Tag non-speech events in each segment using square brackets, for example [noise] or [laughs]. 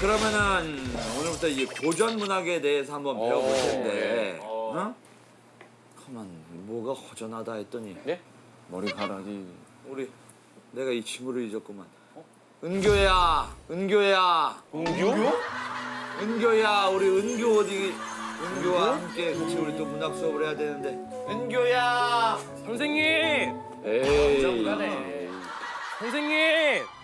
그러면은 오늘부터 이제 고전 문학에 대해서 한번 배워볼 텐데, 어? 가만 뭐가 허전하다 했더니 네? 머리카락이 우리 내가 이 친구를 잊었구만. 은교야, 은교야, 은규? 은교야, 우리 은교 어디? 은교와 함께 같이 우리 또 문학 수업을 해야 되는데. 은교야, 선생님! 에이, 선생님!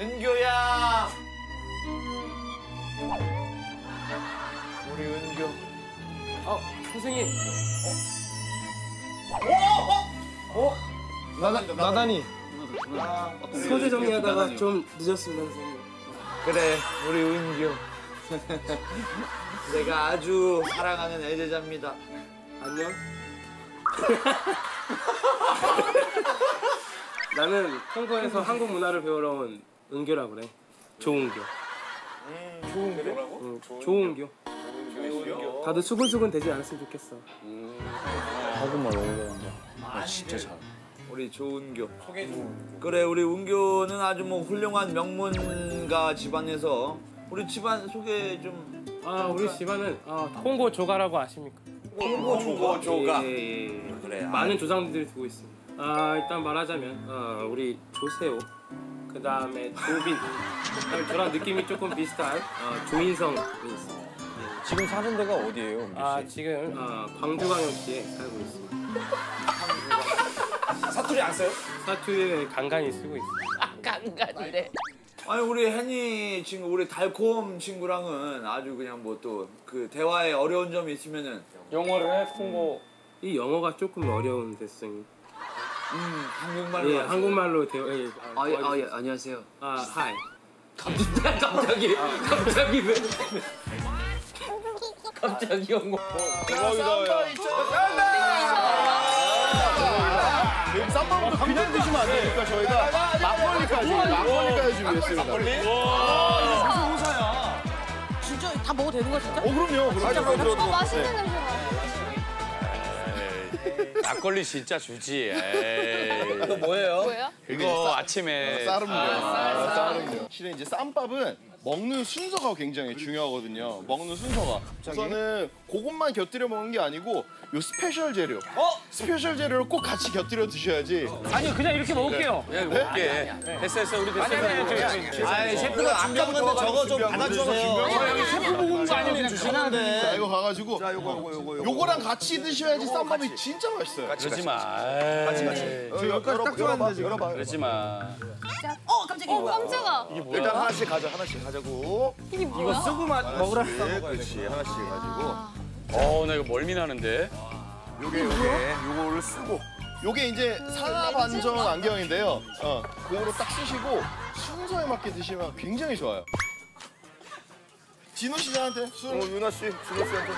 은교야. 우리 은교. 어, 선생님. 나다, 나다니 소재 정리하다가 좀 늦었습니다, 선생님. 그래, 우리 은교. [laughs] 내가 아주 사랑하는 애제자입니다. 안녕. [laughs] 나는 홍고에서 한국 문화를 배우러 온 은교라고 그래. 조은교. 조은교라고? 응, 조은교. 다들 수근수근 되지 않았으면 좋겠어. 한국말 너무 잘한다 아, 진짜 잘 우리 조은교. 그래, 우리 은교는 아주 뭐 훌륭한 명문가 집안에서 우리 집안 소개 좀. 아, 우리 집안은 아, 홍고 조가라고 아십니까? 홍보 조가. 그래. 많은 조상들이 두고 있습니다. 아 일단 말하자면 어, 우리 조세호, 그 다음에 조빈, 그다음에 저랑 느낌이 조금 비슷한 어, 조인성이 있습니다. 지금 사는 데가 어디예요 은규 씨? 아 지금 어, 광주광역시에 살고 있습니다. [laughs] 사투리 안 써요? 사투리를 간간히 쓰고 있습니다. 간간이래. 아니 우리 혜니 친구, 우리 달콤 친구랑은 아주 그냥 뭐 또 그 대화에 어려운 점이 있으면은 영어를 해? 콩고 이 영어가 조금 어려운 데승. 음 한국말로. 예, 하세요. 한국말로 대화. 예, 아, 예, 아, 예, 안녕하세요. 아, 하이. 갑자기, 갑자기 왜? [laughs] 갑자기 온 거. 쌈밥도 그냥 드시면 안 되니까 저희가 막걸리까지 막걸리까지 준비했습니다. 진짜 다 먹어도 되는 거야 진짜? 어 그럼요. 그럼요. 어, 맛있는 냄새 나. 막걸리 진짜 주지. 에이. 뭐예요? 뭐예요? 이거 아침에 쌀음료. 아, 쌀음료. 실은 이제 쌈밥은 먹는 순서가 굉장히 중요하거든요. 먹는 순서가. 우선은 그것만 곁들여 먹는 게 아니고 요 스페셜 재료. 스페셜 재료를 꼭 같이 곁들여 드셔야지. 아니요, 그냥 이렇게 먹을게요. 그냥 먹게. 됐어 됐어 우리 됐어. 아니, 셰프가 준비한 건데 저거 좀 받아주세요. 셰프 보고 거 아니면 주시는데. 자 이거 가가지고 자 요거 요거 요거 요거랑 같이 드셔야지 쌈밥이 진짜 맛있어요. 그러지 마. 같이 같이. 저 여기까지 딱 들어봤는데 지금. 열어봐. 그러지 마. 어 깜짝이야. 어, 깜짝아. 일단 하나씩 가져 하나씩 가자고. 이게 뭐야? 쓰고 먹으라. 그렇지 하나씩 가지고. 어 나 이거 멀미 나는데. 요게 요게 요거를 쓰고 요게 이제 산화 반전 안경인데요. 어, 그거로 딱 쓰시고 순서에 맞게 드시면 굉장히 좋아요. 진호 씨한테 술. 어, 유나 씨, 진호 씨한테.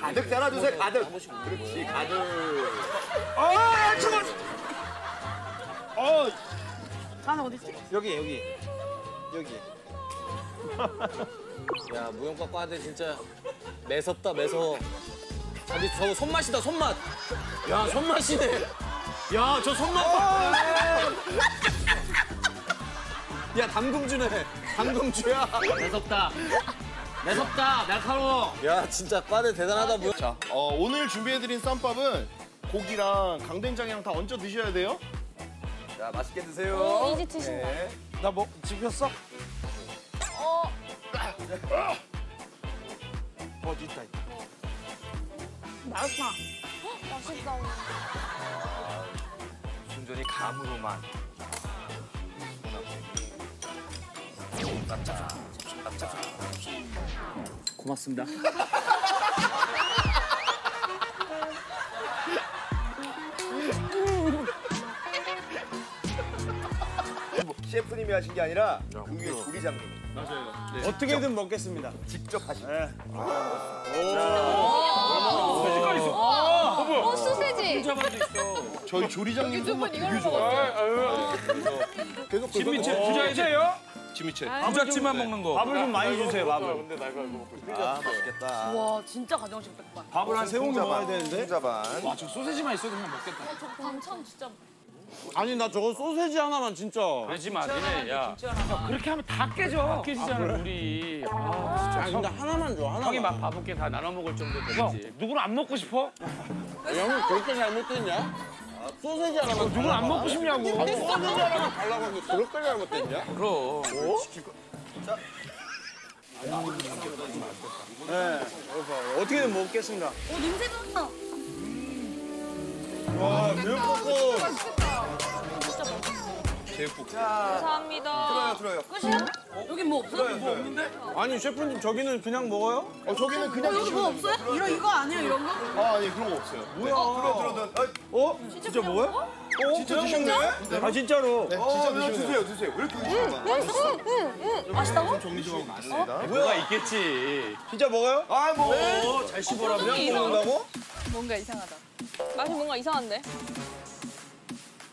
가득 따라주세요, 가득. 그렇지, 가득. 아 잠깐. 어 나는 어디 있지? 여기, 여기. 여기. 야, 무용과 과대 진짜 매섭다, 매서워. 아니, 저거 손맛이다, 손맛. 야, 손맛이네. 야, 저 손맛 봐. 야, 담금주네. 담금주야. 매섭다. 매섭다, 날카로워. 야, 진짜 과대 대단하다, 무용. 자, 어, 오늘 준비해드린 쌈밥은 고기랑 강된장이랑 다 얹어 드셔야 돼요. 자, 맛있게 드세요. 오, 이제 드신다. 나 뭐, 집혔어? 어, 어, 있다, 있다. 맛있다. 맛있다. 순전히 감으로만. 고맙습니다. [laughs] 셰프님이 하신 게 아니라 그 위에 조리장님. 어떻게든 먹겠습니다. 직접 하신. 어, 소세지. 저희 조리장님 손맛 되게 이걸로 좋아요. 계속 진미채 부자이세요? 진미채. 부잣집만 먹는 거. 밥을 좀 많이 주세요, 밥을. 아, 맛있겠다. 와 진짜 가정식 백반. 밥을 한 세 공기 먹어야 되는데. 자반. 저 소세지만 있어도 그냥 먹겠다. 저 반찬 진짜 아니 나 저거 소세지 하나만 진짜. 그러지 마, 니네. 야, 그렇게 하면 다 깨져. 깨지잖아, 우리. 아, 아 근데 하나만 줘 하나만. 형이 막 바보게 다 나눠 먹을 정도 형, 되지. 누구는 안 먹고 싶어? 형이 그렇게 잘못됐냐? 소세지 하나만. 누구는 안 먹고 싶냐고. 소세지 하나만 달라고 했는데 그렇게 잘못됐냐? 그럼. 네. 어떻게든 먹겠습니다. 오 냄새 좋다. 와 미역국. 감사합니다. 끝이야? 여기 뭐 없어? 뭐 없는데? 아니 셰프님 저기는 그냥 먹어요? 어 저기는 그냥 여기 뭐 없어요? 이런 이거 아니야 이런 거? 아 아니 그런 거 없어요. 뭐야? 들어 들어 들어. 어? 진짜 먹어요? 어? 진짜 드셨네? 아 진짜로? 네, 진짜 드시네요. 드세요. 왜 이렇게 드시는 맛있다고? 정리 좀 하고 있습니다. 뭐가 있겠지. 진짜 먹어요? 아 뭐? 잘 씹어라. 그냥 먹는다고? 뭔가 이상하다. 맛이 뭔가 이상한데?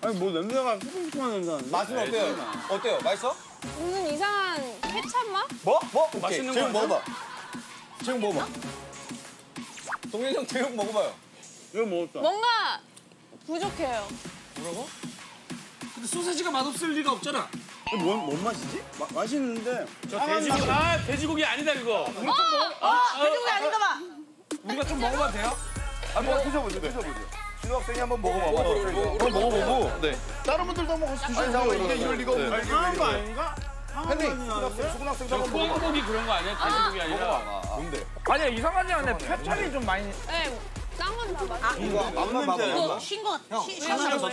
아니 뭐 냄새가 소금소금 냄새 나는데? 맛은 어때요? 어때요? 맛있어? 무슨 이상한 케찹 맛? 뭐? 뭐? 맛있는 지금 거 먹어봐. 지금 먹어봐. 동현이 형 제육 먹어봐요. 이거 먹었다. 뭔가 부족해요. 근데 소세지가 맛없을 리가 없잖아. 뭔, 뭔 맛이지? 마, 맛있는데. 저 돼지고기, 아, 돼지고기 아니다, 그거. 돼지고기 아닌가 봐. 우리가 좀 먹어봐도 돼요? 한번 드셔보세요. 드셔보세요. 중학생이 한번 먹어봐봐. 한번 먹어보고. 네. 다른 분들도 한번 가서 드셔보세요. 이게 이럴 리가 없는. 상한 거 아닌가? 팬이 중학생, 초등학생도 저 한번 먹어봐. 콩고기 그런 거 아니야? 돼지고기 아니라. 뭔데? 아니야 이상하지 않네. 표창이 좀 많이. 네, 딴건 다 맛있어. 맛만 봐봐. 이거 쉰거 같아. 쉬- 쉬었나 봐.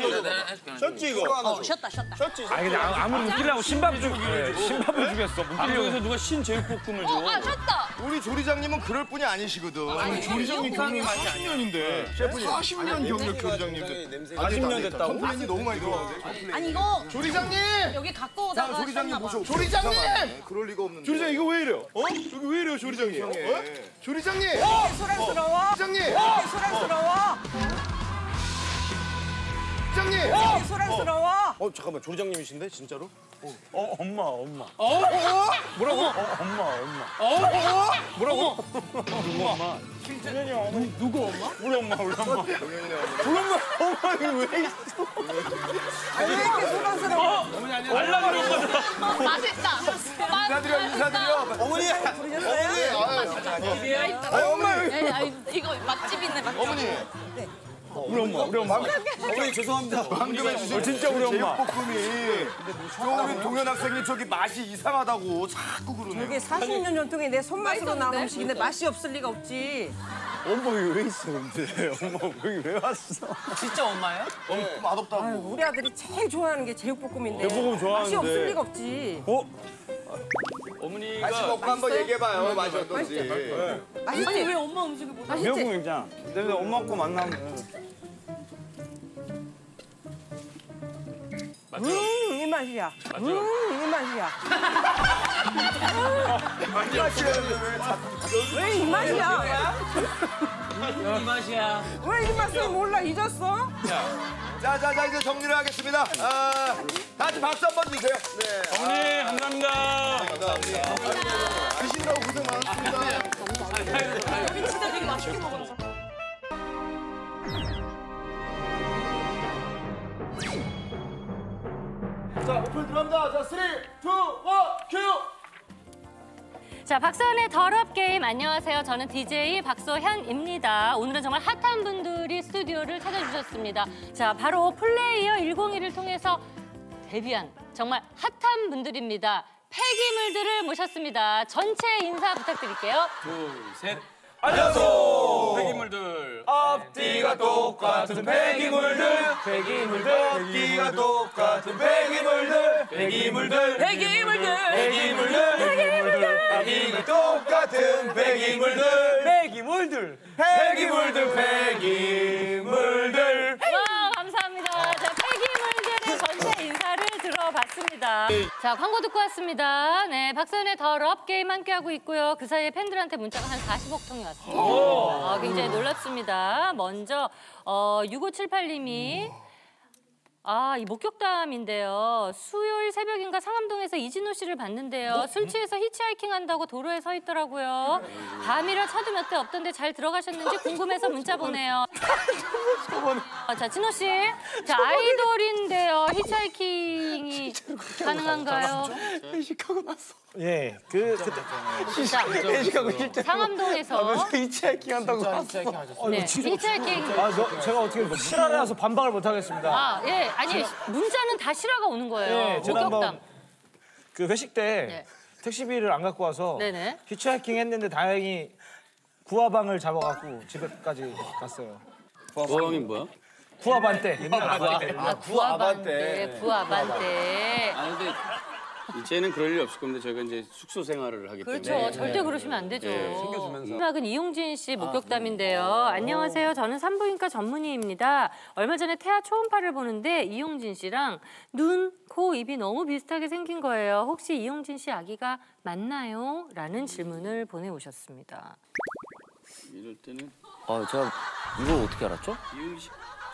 셨지 이거? 어 쉬었다 쉬었다. 셨지? 아니 그냥 아무리 웃기려고 신밥을 주기를 신밥을 주겠어. 방송에서 누가 신 제육볶음을 줘. 어, 아, 셨다. 우리 조리장님은 그럴 분이 아니시거든. 아니, 조리장님 경력 40년인데. 셰프님 40년 경력 조리장님들. 40년 됐다고? complain이 너무 많이 들어가는데. 아니 이거 조리장님! 여기 갖고 오다가 조리장님. 모셔. 조리장님! 그럴 리가 없는데. 조리장 이거 왜 이래요? 어? 여기 왜 이래요, 조리장님? 어? 조리장님! 소란스러워. 조리장님! 소란스러워. 조리장님! 소란스러워. 어 잠깐만 조리장님이신데 진짜로? 어 엄마 엄마. 뭐라고? 어 엄마 엄마. 뭐라고? 누구 엄마? 준현이 어머니 누구 엄마? 우리 엄마 우리 엄마. 우리 엄마 엄마 왜 있어? 왜 이렇게 소란스러워? 알라가 그런 거다. 맛있다. 인사드려, 인사드려. 어머니! 어머니! 엄마. 이거 맛집이네, 맛집. 어머니! 우리 엄마 우리 엄마. 어머니 죄송합니다. 방금 해주신 진짜 우리 엄마. 제육볶음이 저 우리 동현 학생님 저기 맛이 이상하다고 자꾸 그러네요. 이게 40년 전통의 내 손맛으로 나온? 음식인데 맛이 없을 리가 없지. 엄마 여기 왜 있어 근데? 엄마 여기 왜 왔어? 진짜 엄마예요? 어, 맛없다고. 우리 아들이 제일 좋아하는 게 제육볶음인데. 제육볶음 좋아하는데. 맛이 없을 리가 없지. 어? 어머니가 한번 얘기해봐요. 맛이 어떤지. 맛있지? 아니 왜 엄마 음식을 못? 맛있지? 미역국 있잖아. 근데 엄마 거 만나면. 맞죠? 음, 이 맛이야. 맞죠? 음, [laughs] 이 맛이야. 왜이 맛이야? [laughs] 이 맛이야. 왜 이 맛을 몰라 잊었어? 자, 자, 자, 이제 정리를 하겠습니다. 아, 다시 박수 한 번 주세요. 네. 어머니, 감사합니다. 드신다고 고생 많으십니다. 우리 진짜 되게 맛있게 먹었어. 자, 오픈 들어갑니다. 자, 3, 2, 1, 큐! 자, 박소현의 더럽 게임 안녕하세요. 저는 DJ 박소현입니다. 오늘은 정말 핫한 분들이 스튜디오를 찾아주셨습니다. 자, 바로 플레이어 101을 통해서 데뷔한 정말 핫한 분들입니다. 폐기물들을 모셨습니다. 전체 인사 부탁드릴게요. 둘, 셋. 안녕하세요. 폐기물들. 앞뒤가 똑같은 폐기물들, 폐기물들, 앞뒤가 똑같은 폐기물들, 폐기물들, 폐기물들, 폐기물들, 폐기물들, 앞뒤가 똑같은 폐기물들, 폐기물들, 폐기물들, 폐기물들. 와, 감사합니다. 자, 폐기물들의 전체 인사를 들어봤습니다. 자, 광고 듣고 왔습니다. 네, 박소연의 더럽 게임 함께하고 있고요. 그 사이에 팬들한테 문자가 한 40억 통이 왔습니다. 어, 굉장히 놀랍습니다. 먼저 어, 6578님이 아, 이 목격담인데요. 수요일 새벽인가 상암동에서 이진호 씨를 봤는데요. 술 취해서 히치하이킹 한다고 도로에 서 있더라고요. 밤이라 차도 몇 대 없던데 잘 들어가셨는지 궁금해서 문자 보내요. [laughs] 아, 자, 진호 씨. 자, 아이돌인데요. 히치하이킹이 가능한가요? 예, 그 그때 자, 회식하고 실제 상암동에서 히치하이킹 한다고. 네, 히치하이킹. 아, 저, 제가 어떻게 실화라서 반박을 못 하겠습니다. 아, 예. 아니, 문자는 다 실화가 오는 거예요. 예, 목격담. 그 회식 때 네. 택시비를 안 갖고 와서 네네. 히치하이킹 했는데 다행히 구화방을 잡아갖고 집에까지 갔어요. 보험이 뭐야? 옛날 구화 때. 아. 구아반대. 아 근데 이제는 그럴 일 없을 겁니다. 저희가 이제 숙소 생활을 하기 그렇죠. 때문에. 절대 그러시면 안 되죠. 네, 챙겨주면서. 음악은 이용진 씨 목격담인데요. 안녕하세요. 저는 산부인과 전문의입니다. 얼마 전에 태아 초음파를 보는데 이용진 씨랑 눈, 코, 입이 너무 비슷하게 생긴 거예요. 혹시 이용진 씨 아기가 맞나요? 라는 질문을 보내오셨습니다. 이럴 때는 아, 제가 이걸 어떻게 알았죠? 이용희 씨.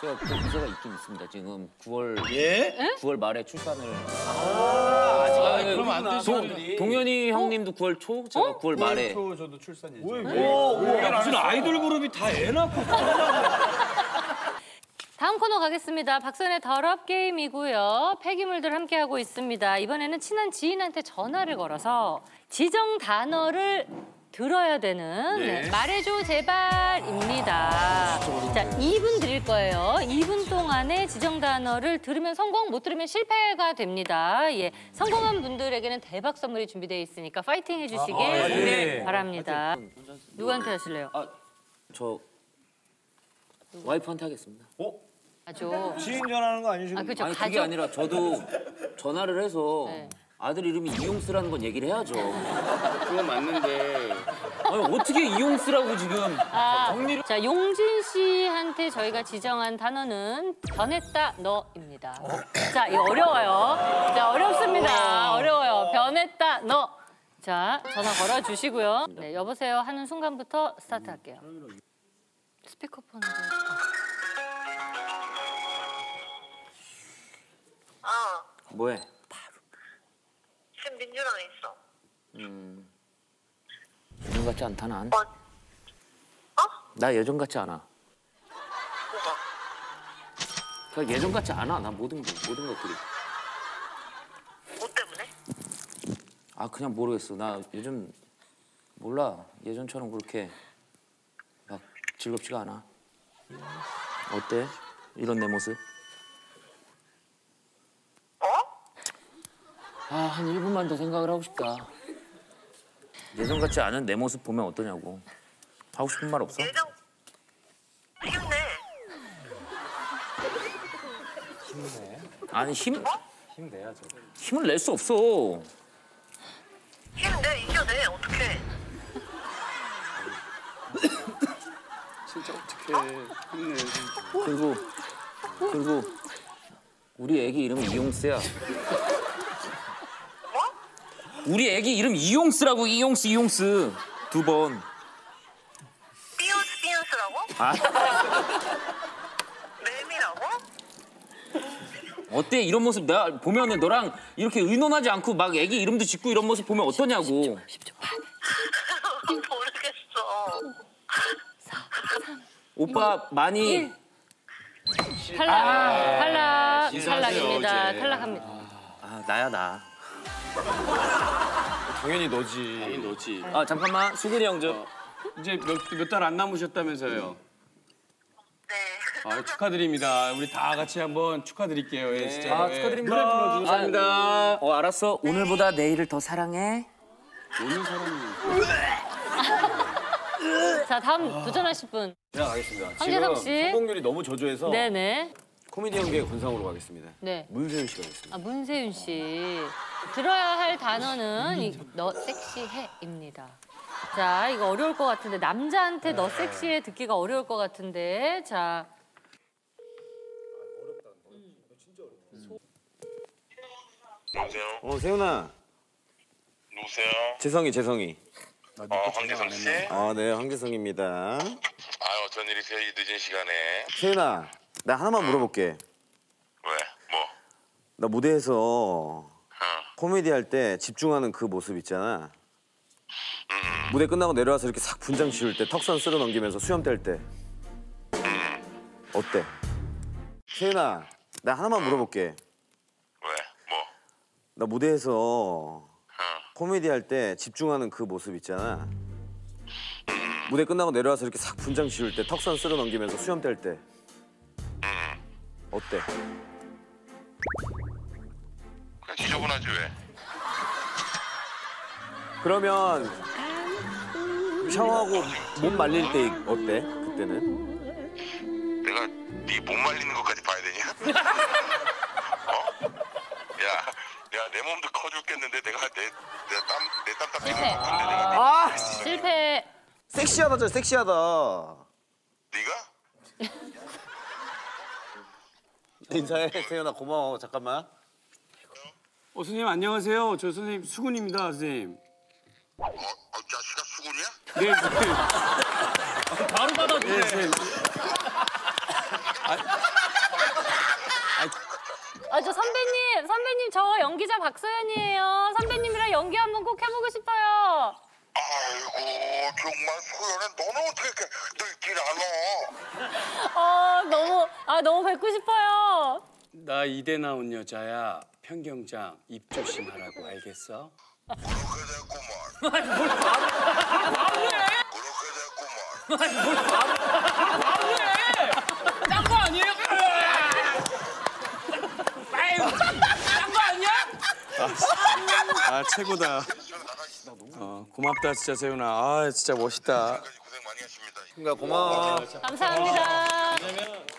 제가 그 비서가 있긴 있습니다. 지금 9월 예? 9월 말에 출산을. 아, 네, 그러면 안 되죠. 동, 동현이 형님도 9월 초, 제가 9월 말에. 저도 출산 예정. 무슨 아이돌 그룹이 다 애 낳고 [laughs] 다음 코너 가겠습니다. 박선의 더럽 게임이고요. 폐기물들 함께하고 있습니다. 이번에는 친한 지인한테 전화를 걸어서 지정 단어를 들어야 되는 네. 네, 말해줘 제발입니다. 자, 2분 드릴 거예요. 2분 동안에 지정 단어를 들으면 성공, 못 들으면 실패가 됩니다. 예, 성공한 분들에게는 대박 선물이 준비되어 있으니까 파이팅 해주시길 예. 바랍니다. 누구한테 하실래요? 아, 저 와이프한테 하겠습니다. 아죠. 지인 전화하는 거 아니시고? 아, 그죠. 아니 가족. 그게 아니라 저도 전화를 해서 네. 아들 이름이 이용스라는 건 얘기를 해야죠. 그거 맞는데 아니 어떻게 이용스라고 지금? 아, 자, 용진 씨한테 저희가 지정한 단어는 변했다 너입니다. 자, 이거 어려워요. 자, 어렵습니다. 어려워요. 변했다 너. 자, 전화 걸어 주시고요. 네, 여보세요 하는 순간부터 스타트 할게요. 스피커폰으로. 어, 뭐해? 지금 민주랑 있어. 음. 예전 같지 않다 난. 어? 어? 나 예전 같지 않아. 뭐가? 그냥 예전 같지 않아. 나 모든 거, 모든 것들이. 뭐 때문에? 아 그냥 모르겠어. 나 요즘 몰라. 예전처럼 그렇게 막 즐겁지가 않아. 어때? 이런 내 모습? 아, 한 1분만 더 생각을 하고 싶다. 예전 같지 않은 내 모습 보면 어떠냐고. 하고 싶은 말 없어? 예정. 힘내. 아니 힘 힘내야죠. 힘을 낼 수 없어. 힘내. 이겨내. 어떡해. 진짜 어떻게 힘내. 그리고 그리고 우리 애기 이름 이용스야. 뭐? 우리 애기 이름 이용스라고 이용스 이용스 두 번. 삐우스 삐우스라고? 아 [laughs] 매미라고? 어때 이런 모습 내가 보면은 너랑 이렇게 의논하지 않고 막 애기 이름도 짓고 이런 모습 보면 어떠냐고. [laughs] 모르겠어. 오빠 많이 탈락. 탈락. 인사하세요, 탈락입니다. 이제. 탈락합니다. 아 나야 나. 당연히 너지. 아니 너지. 아 잠깐만 수근이 형 좀. 이제 몇 달 안 남으셨다면서요. 네. 아, 축하드립니다. 우리 다 같이 한번 축하드릴게요. 예, 진짜. 아, 예. 축하드립니다. 노래 불러주세요. 감사합니다. 어 알았어. 오늘보다 내일을 더 사랑해. 오는 사람이. 자, 다음 도전하실 분. 제가 가겠습니다. 황재성 씨. 성공률이 너무 저조해서 네네. 코미디 연계 권상으로 가겠습니다. 네. 문세윤 씨가 가겠습니다. 아, 문세윤 씨. 들어야 할 단어는 이, 너 섹시해입니다. 자, 이거 어려울 것 같은데 남자한테 너 섹시해 듣기가 어려울 것 같은데 자. 여보세요? 어 세윤아, 누구세요? 재성이 재성이. 어, 황재성 씨? 아 네 황재성입니다. 아, 어쩐 일이세요? 이 늦은 시간에. 세윤아, 나 하나만 물어볼게. 왜? 나 무대에서 코미디 할 때 집중하는 그 모습 있잖아. 무대 끝나고 내려와서 이렇게 싹 분장 지울 때 턱선 쓸어 넘기면서 수염 뗄 때. 어때? 세윤아, 나 하나만 물어볼게. 왜? 뭐? 나 무대에서 코미디 할때 집중하는 그 모습 있잖아. 무대 끝나고 내려와서 이렇게 싹 분장 지울 때 턱선 쓸어 넘기면서 수염 뗄 때. 어때? 그냥 지저분하지 왜? 그러면 샤워하고 몸 말릴 때 어때? 그때는? 내가 네못 말리는 것까지 봐야 되냐? [laughs] 어? 야, 야, 내 몸도 커 죽겠는데 내가 내 내 땀 내땀 닦이는 것 같은데 내가 네- 아! 실패. 섹시하다잖아, 섹시하다. 네가? 인사해, [laughs] 세윤아 고마워. 잠깐만. 어 선생님 안녕하세요. 저 선생님 수근입니다, 선생님. 어, 어 자식아 수군이야? 네, 선생님. 바로 받아주네. 네, 선생님. 아, 저 선배님, 선배님 저 연기자 박소연이에요. 선배님이랑 연기 한번 꼭 해보고 싶어요. 아이고 정말 소연아 너는 어떻게 이렇게 늙질 않아? 아, 너무, 아, 너무 뵙고 싶어요. 나 이대 나온 여자야. 편경장 입 조심하라고 알겠어? 그렇게 됐구만. 아니 뭘 바로 바로 해? 그렇게 됐구만. 아니 뭘 바로 바로 해? 딴거 아니에요? 아유, 딴거 아니야? 아 최고다. 어, 고맙다 진짜 세훈아. 아 진짜 멋있다. 그러니까 고마워. 감사합니다.